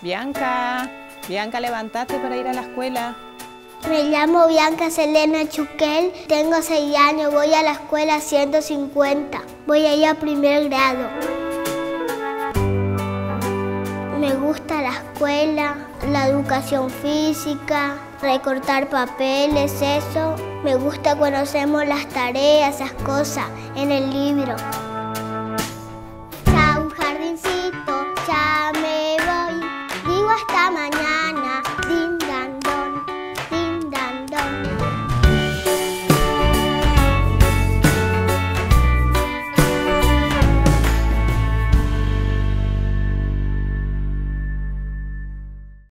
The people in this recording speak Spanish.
Bianca, Bianca, levantate para ir a la escuela. Me llamo Bianca Selena Chuquel, tengo 6 años, voy a la escuela 150, voy a ir a primer grado. Me gusta la escuela, la educación física, recortar papeles, eso. Me gusta cuando las tareas, esas cosas en el libro. até amanhã.